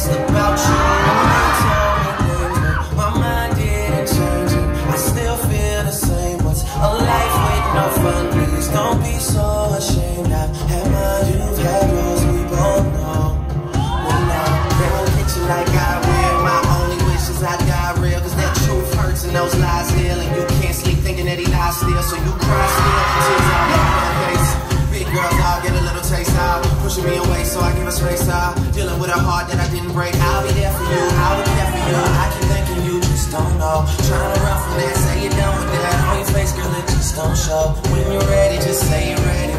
past about you. You my mind didn't change. I still feel the same. What's a life with no fun? Please don't be so ashamed. I've had mine, you've had yours, we both know. When I never picture like I will, my only wish is I die real. Cause that truth hurts and those lies heal. And you can't sleep thinking that he lies still. So you cry still. Pushing me away, so I give her space out. Dealing with a heart that I didn't break. I'll be there for you, I'll be there for you. I keep thinking you just don't know. Trying to run from that, say you're done with that. On your face, girl, it just don't show. When you're ready, just say you're ready.